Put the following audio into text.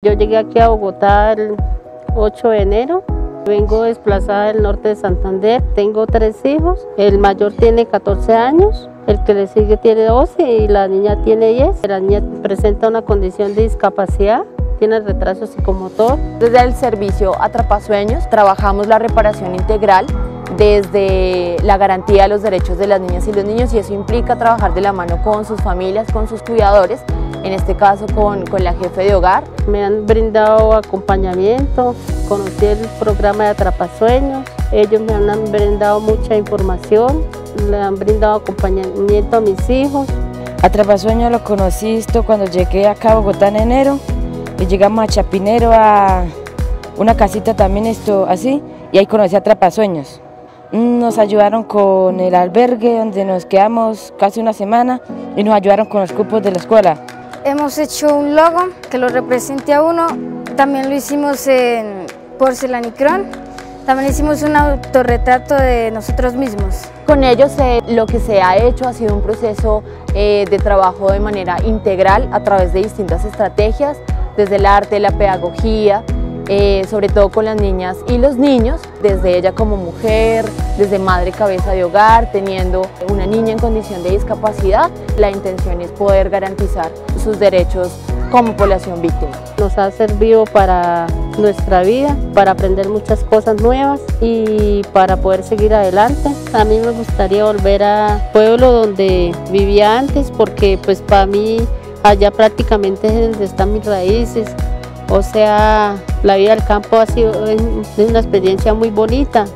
Yo llegué aquí a Bogotá el 8 de enero. Vengo desplazada del norte de Santander. Tengo tres hijos. El mayor tiene 14 años, el que le sigue tiene 12 y la niña tiene 10. La niña presenta una condición de discapacidad tiene retraso psicomotor. Desde el servicio Atrapasueños trabajamos la reparación integral desde la garantía de los derechos de las niñas y los niños y eso implica trabajar de la mano con sus familias, con sus cuidadores, en este caso con, con la jefe de hogar. Me han brindado acompañamiento, conocí el programa de Atrapasueños, ellos me han brindado mucha información, le han brindado acompañamiento a mis hijos. Atrapasueños lo conocí cuando llegué acá a Bogotá en enero y llegamos a Chapinero a una casita también esto así y ahí conocí a Atrapasueños. Nos ayudaron con el albergue donde nos quedamos casi una semana y nos ayudaron con los cupos de la escuela. Hemos hecho un logo que lo represente a uno, también lo hicimos en porcelanicrón, también hicimos un autorretrato de nosotros mismos. Con ellos eh, lo que se ha hecho ha sido un proceso eh, de trabajo de manera integral a través de distintas estrategias, desde el arte, la pedagogía, eh, sobre todo con las niñas y los niños, desde ella como mujer, desde madre cabeza de hogar, teniendo una niña en condición de discapacidad, la intención es poder garantizar sus derechos como población víctima. Nos ha servido para nuestra vida, para aprender muchas cosas nuevas y para poder seguir adelante. A mí me gustaría volver al pueblo donde vivía antes porque pues para mí allá prácticamente es donde están mis raíces, o sea, la vida del campo ha sido una experiencia muy bonita.